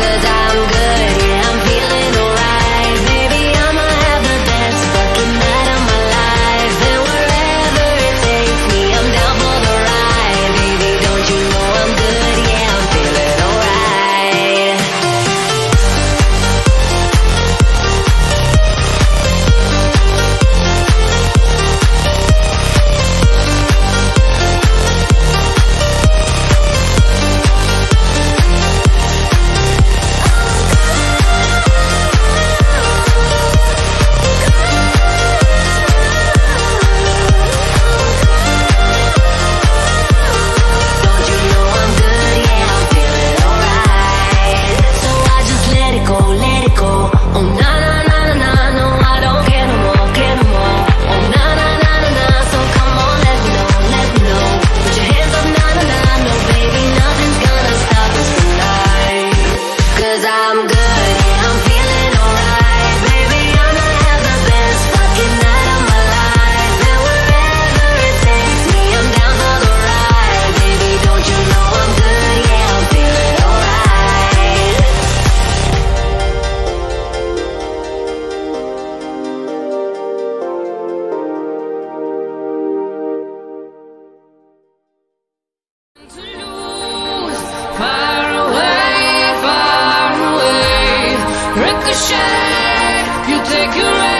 Cause you take your